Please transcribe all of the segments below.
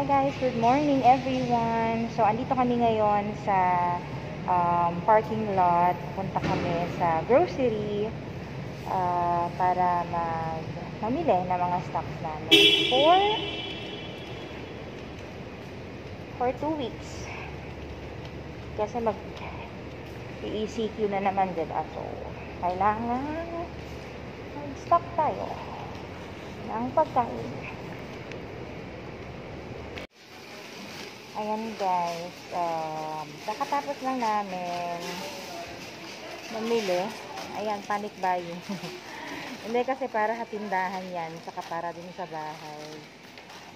Hi guys, good morning everyone. So andito kami ngayon sa um, parking lot. Punta kami sa grocery uh, para mag mamili ng mga stocks namin for for two weeks. Kasi mag ECQ na naman diba? So, kailangan mag-stock tayo ng pagkain. Ayan guys, um, kakatapos lang namin mamili. Ayan, panic buying. Hindi kasi para sa tindahan yan, saka para din sa bahay.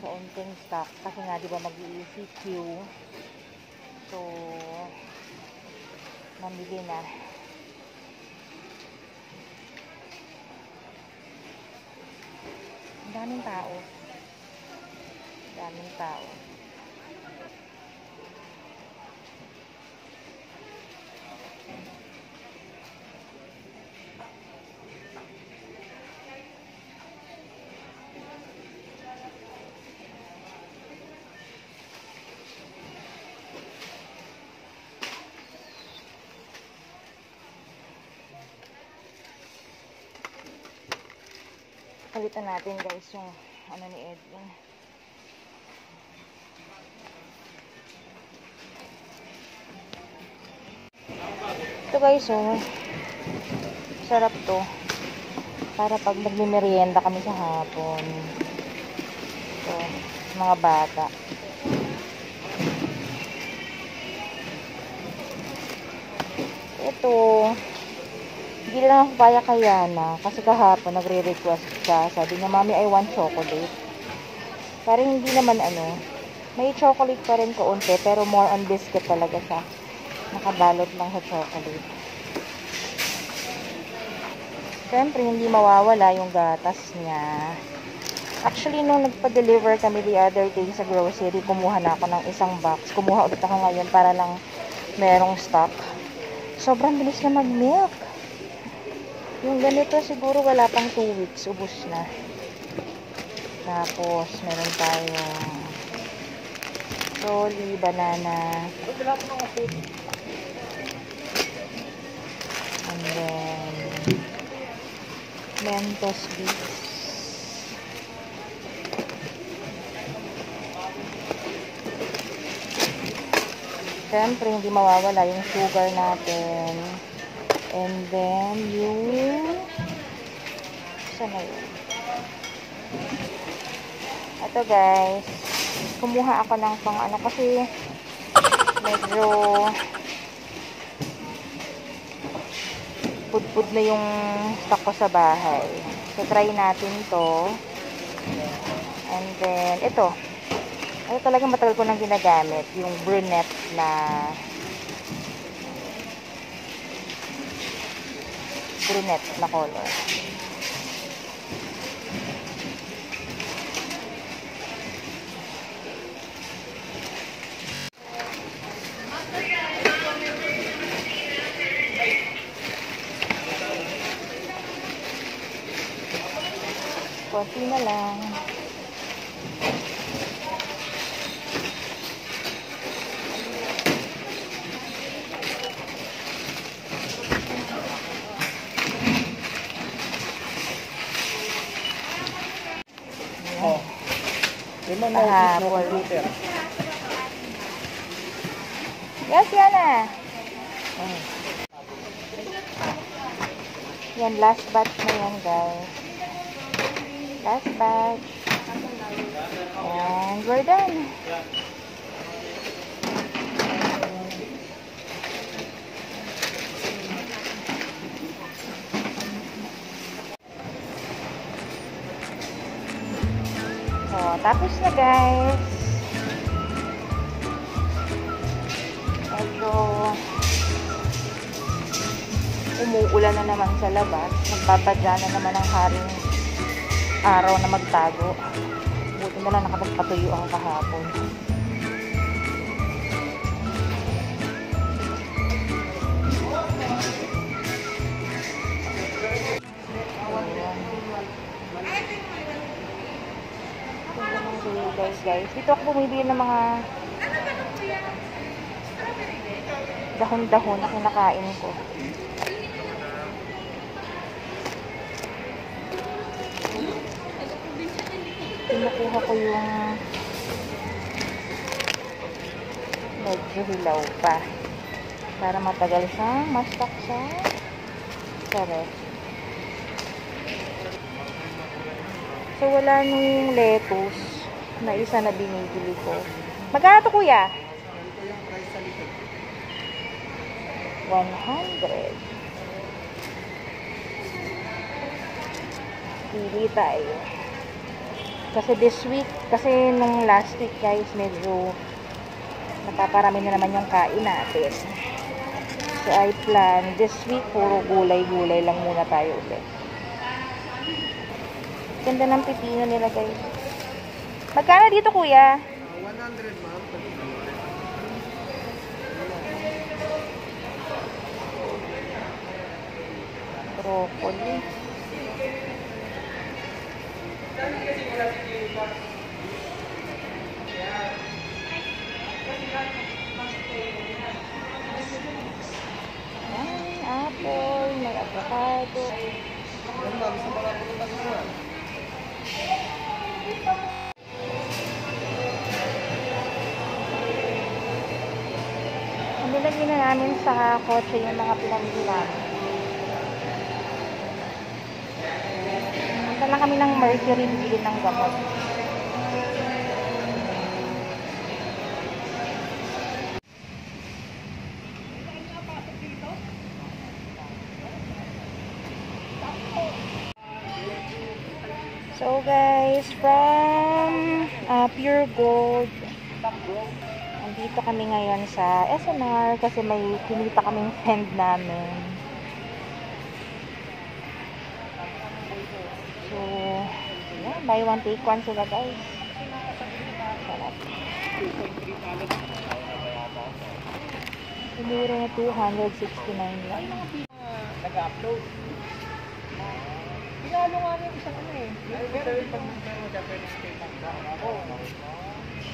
So, unting stock. Kasi nga, di ba, mag-ECQ. So, mamili na. Ang daming tao. Ang daming tao. Palitan natin guys yung ano ni Edwin. Ito guys oh. Sarap to. Para pag nagmimerienda kami sa hapon. Ito, mga bata. Ito, hindi lang ako kaya kaya na. Kasi kahapon nagre-request siya. Sabi niya mami I want chocolate. Parang hindi naman ano may chocolate pa rin kaunti pero more on biscuit talaga siya. Nakabalot lang sa chocolate. Syempre hindi mawawala yung gatas niya. Actually nung nagpa-deliver kami the other day sa grocery kumuha na ako ng isang box. Kumuha ulit ako ngayon para lang merong stock. Sobrang bilis na mag-milk yung ganito siguro wala pang 2 weeks, ubos na. Tapos, meron tayong soli, banana. And then, Mentos beets. Siyempre, hindi mawawala yung sugar natin. And then, yung saan na yun? Ito guys, kumuha ako ng pang ano kasi medyo pudpud na yung stock ko sa bahay. So, try natin to. And then, ito. Ito talaga matagal ko nang ginagamit. Yung brunette na brunette na color. Konti na lang. Oh. Na Ah, na computer. Yes, yan ah. Yan, last batch na yan, guys. Last batch. And we're done. So, tapos na, guys. Medyo umuulan na naman sa labas. Nagbabadya na naman ang haring araw na magtago. Buti na lang nakapagpatuyo ako kahapon. Gulay guys. Dito ako bumibili ng mga dahon-dahon na kinakain ko. Kinukuha ko yung medyo hilaw pa para matagal siyang mastak sa sa ref. So, wala nung lettuce na isa na binibili ko. Magkano to, kuya? 100. Pili tayo. Kasi this week, kasi nung last week guys, medyo napaparami na naman yung kain natin. So, I plan, this week, puro gulay-gulay lang muna tayo ulit. Ganda ng pipino nila, guys. Magkano dito, kuya? 100 ma'am. Broccoli. Ay, apple, may avocado. Yan ma'am, sa mga pulutan mo yan. Nilagay na namin sa kotse yung mga pinamili namin. Punta na kami ng Mercury bili ng gamot. So guys, from uh, Pure Gold, Nandito kami ngayon sa SNR kasi may kinita kaming friend namin. So, yeah, buy one take one sila guys. Sarap. Siguro na 269 lang. Nag-upload. Pinalo nga niya isang ano eh. Pero pag Japanese cake ang Oo.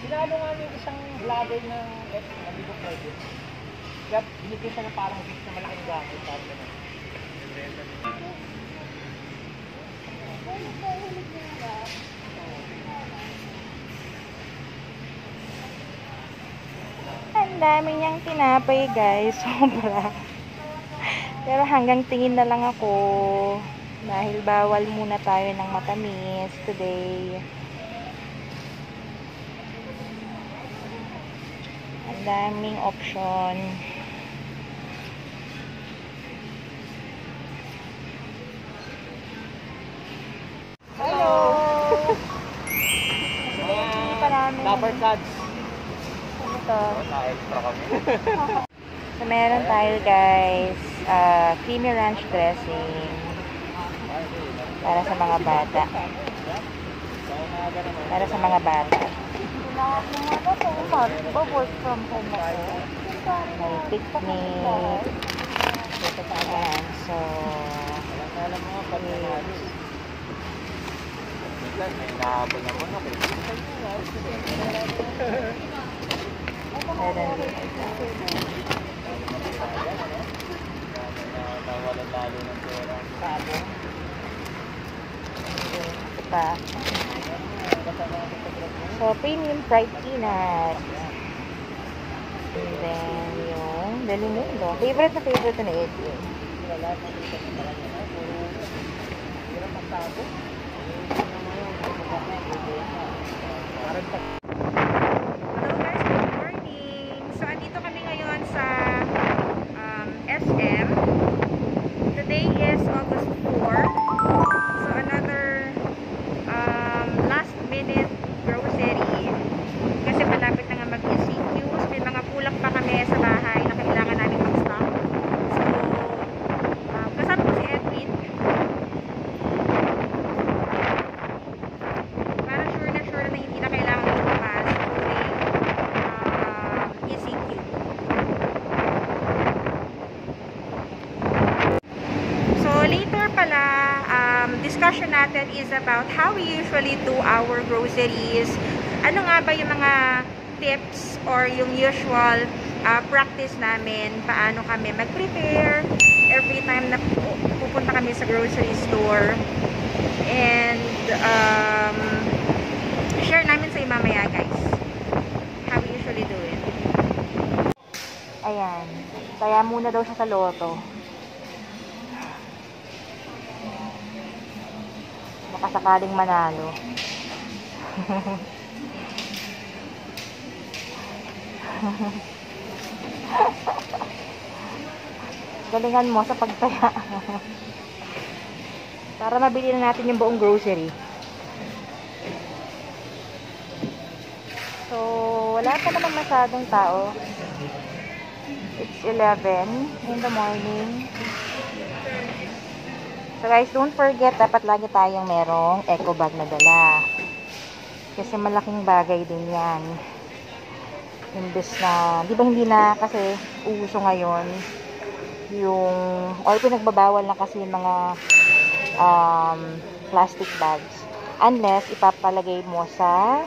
Pinalo nga niya isang vlogger ng F Big of Project. Kaya binigyan siya ng parang gift na malaking gamit. Parang ganun. Ang dami niyang tinapay guys. Sobra. Pero hanggang tingin na lang ako. Dahil bawal muna tayo ng matamis today. Daming option. Hello! Dapper Cards. Ano to? Na-extra kami. So, meron tayo guys, uh, creamy ranch dressing para sa mga bata. Para sa mga bata. Work from home ako. May so, Alam mo. Minsan, may nahabol na mo na kayo. meron din ito. Ng pera. Pa. So, premium fried peanut. And then, yung Delimundo. Favorite na favorite na Edwin. Hello guys, good morning. So, andito kami ngayon sa um, SM. Today is August 4. So, another um, last minute grocery. Kasi malapit na nga mag-ECQ. So, may mga kulang pa kami sa bahay na kailangan namin mag-stock. So, um, kasama ko si Edwin. Para sure na sure na hindi na kailangan lumabas during um, ECQ. So later pala, um, discussion natin is about how we usually do our groceries ano nga ba yung mga tips or yung usual uh, practice namin, paano kami mag-prepare every time na pu- pupunta kami sa grocery store. And, um, share namin sa mamaya guys. How we usually do it. Ayan. Kaya muna daw siya sa loto. Baka manalo. Galingan mo sa pagtaya. Para mabili na natin yung buong grocery. So, wala pa naman masyadong tao. It's 11 in the morning. So guys, don't forget, dapat lagi tayong merong eco bag na dala. Kasi malaking bagay din yan. Imbes na, di ba hindi na kasi uso ngayon yung, or pinagbabawal na kasi yung mga um, plastic bags. Unless ipapalagay mo sa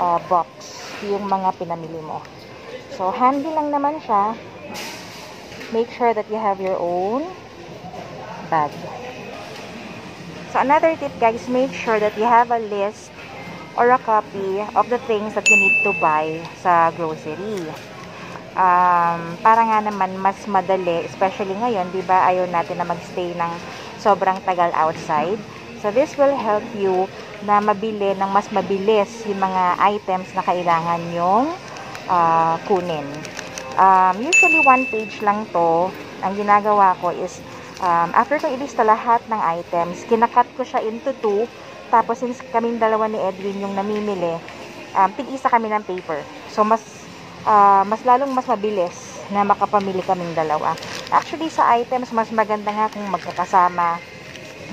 uh, box yung mga pinamili mo. So, handy lang naman siya. Make sure that you have your own bag. So, another tip guys, make sure that you have a list or a copy of the things that you need to buy sa grocery. Um, para nga naman mas madali, especially ngayon, di ba, ayaw natin na magstay ng sobrang tagal outside. So, this will help you na mabili ng mas mabilis yung mga items na kailangan yung uh, kunin. Um, usually, one page lang to. Ang ginagawa ko is, um, after ko ilista lahat ng items, kinakat ko siya into two. Tapos, since kaming dalawa ni Edwin yung namimili, um, tig-isa kami ng paper. So, mas, uh, mas lalong mas mabilis na makapamili kaming dalawa. Actually, sa items, mas maganda nga kung magkakasama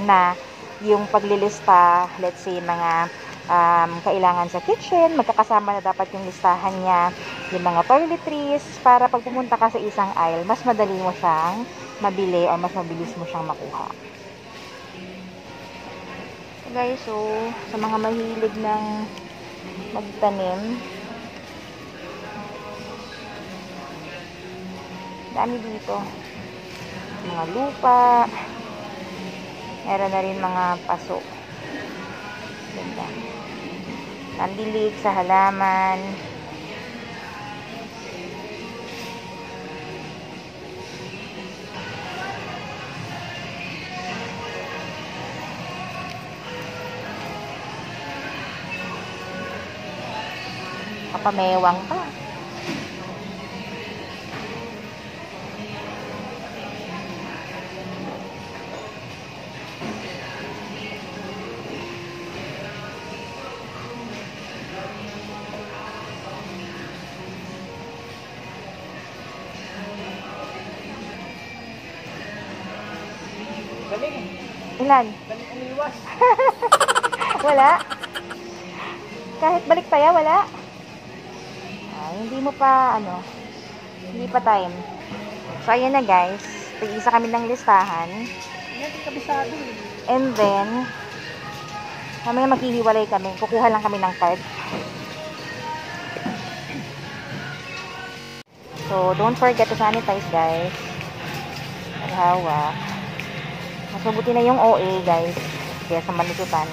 na yung paglilista, let's say, mga um, kailangan sa kitchen, magkakasama na dapat yung listahan niya, yung mga toiletries, para pag pumunta ka sa isang aisle, mas madali mo siyang mabili or mas mabilis mo siyang makuha. So guys, so, sa mga mahilig ng magtanim, dami dito. Mga lupa, meron na rin mga paso. Ganda. Nandilig sa halaman. Kapamewang pa. Galing. Ilan? Galing umiwas. Wala? Kahit balik pa ya, wala? Hindi mo pa, ano, hindi pa time. So, ayan na guys. Tig-isa kami ng listahan. Eh. And then, mamaya maghihiwalay kami. Kukuha lang kami ng card. So, don't forget to sanitize, guys. Maghawak. Mas mabuti na yung OA, guys. Kaya sa manututan.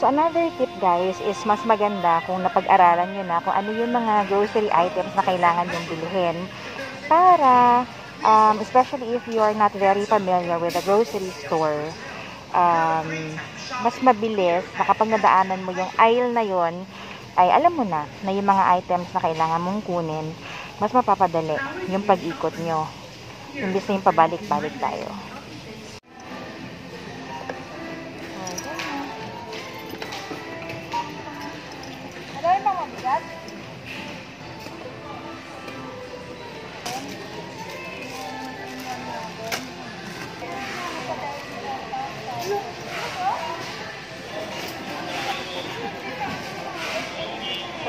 So, another tip, guys, is mas maganda kung napag-aralan nyo na kung ano yung mga grocery items na kailangan yung bilhin para, um, especially if you are not very familiar with the grocery store, um, mas mabilis na kapag nadaanan mo yung aisle na yon ay alam mo na na yung mga items na kailangan mong kunin, mas mapapadali yung pag-ikot nyo. Imbis na yung pabalik-balik tayo.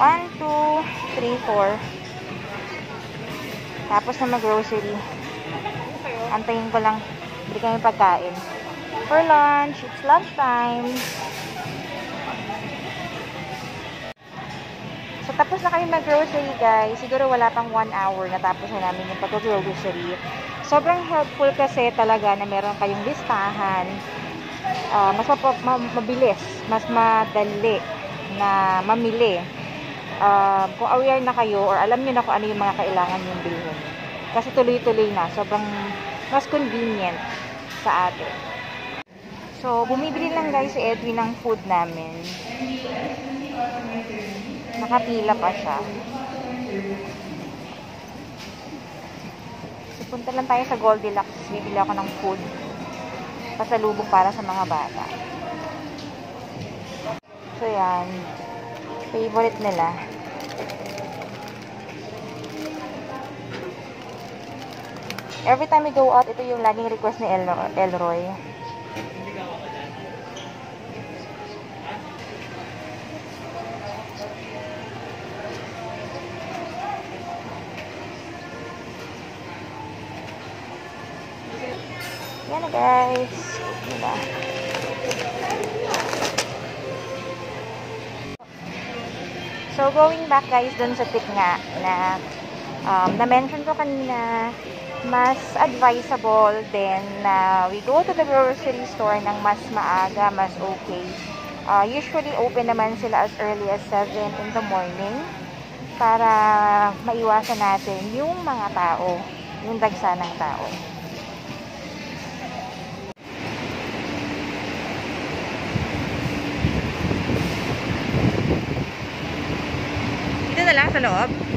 1, 2, 3, 4. Tapos na mag-grocery. Antayin ko lang. Bili kami pagkain. For lunch, it's lunch time. So, tapos na kami mag-grocery, guys. Siguro wala pang 1 hour na tapos na namin yung pag-grocery. Sobrang helpful kasi talaga na meron kayong listahan. Ah, mas mabilis, mas madali na mamili. Ah, kung aware na kayo or alam niyo na kung ano yung mga kailangan yung bilhin. Kasi tuloy-tuloy na. Sobrang mas convenient sa atin. So, bumibili lang guys si Edwin ng food namin. Nakapila pa siya. So, punta lang tayo sa Goldilocks. Bibili ako ng food. Pasalubong para sa mga bata. So, yan. Favorite nila. Every time we go out, ito yung laging request ni El- Elroy. Yan na guys. Diba? So, going back guys dun sa tip nga na um, na-mention ko kanina, mas advisable din na we go to the grocery store ng mas maaga, mas okay. Uh, usually, open naman sila as early as 7 in the morning para maiwasan natin yung mga tao, yung dagsa ng tao. Dito na lang sa loob.